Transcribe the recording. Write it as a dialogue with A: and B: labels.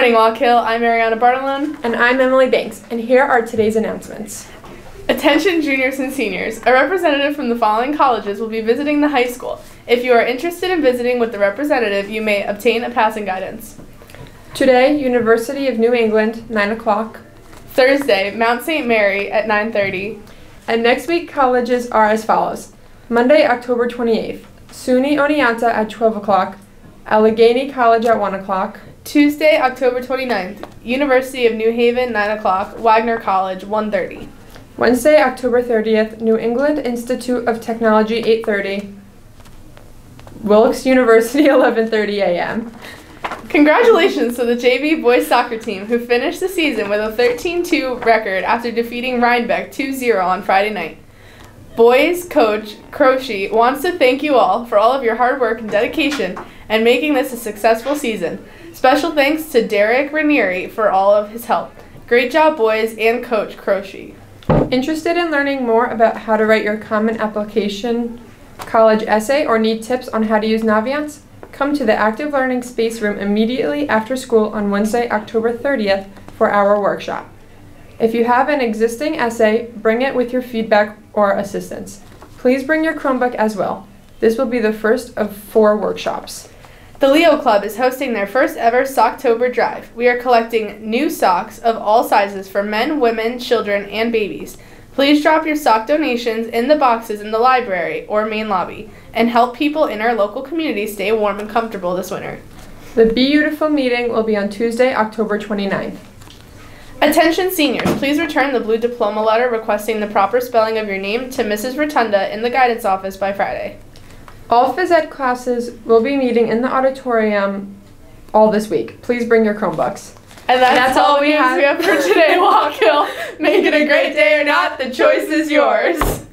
A: morning, Wallkill. I'm Ariana Bartolone.
B: And I'm Emily Banks, and here are today's announcements.
A: Attention juniors and seniors. A representative from the following colleges will be visiting the high school. If you are interested in visiting with the representative, you may obtain a passing guidance.
B: Today, University of New England, 9 o'clock.
A: Thursday, Mount St. Mary at 9:30.
B: And next week, colleges are as follows Monday, October 28th, SUNY Oneonta at 12 o'clock, Allegheny College at 1 o'clock,
A: Tuesday, October 29th, University of New Haven 9 o'clock, Wagner College 1:30.
B: Wednesday, October 30th, New England Institute of Technology 8:30, Wilkes University 11:30 a.m.
A: Congratulations to the JV boys soccer team who finished the season with a 13-2 record after defeating Rhinebeck 2-0 on Friday night. Boys coach Croce wants to thank you all for all of your hard work and dedication and making this a successful season. Special thanks to Derek Ranieri for all of his help. Great job, boys, and Coach Croce.
B: Interested in learning more about how to write your common application college essay or need tips on how to use Naviance? Come to the Active Learning Space Room immediately after school on Wednesday, October 30th for our workshop. If you have an existing essay, bring it with your feedback or assistance. Please bring your Chromebook as well. This will be the first of four workshops.
A: The Leo Club is hosting their first ever Socktober drive. We are collecting new socks of all sizes for men, women, children, and babies. Please drop your sock donations in the boxes in the library or main lobby and help people in our local community stay warm and comfortable this winter.
B: The Be Beautiful meeting will be on Tuesday, October 29th.
A: Attention seniors, please return the blue diploma letter requesting the proper spelling of your name to Mrs. Rotunda in the guidance office by Friday.
B: All phys ed classes will be meeting in the auditorium all this week. Please bring your Chromebooks.
A: And that's,
B: that's
A: all
B: all we have.
A: we have for today, Wallkill. Make it a great day or not, the choice is yours.